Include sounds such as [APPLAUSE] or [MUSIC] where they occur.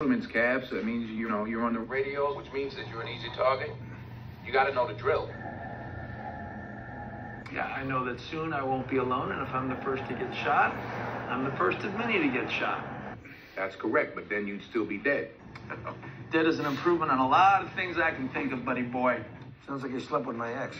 Compliments, Cab, so it means, you know, you're on the radio, which means that you're an easy target. You gotta know the drill. Yeah, I know that soon I won't be alone, and if I'm the first to get shot, I'm the first of many to get shot. That's correct, but then you'd still be dead. [LAUGHS] Dead is an improvement on a lot of things I can think of, buddy boy. Sounds like you slept with my ex.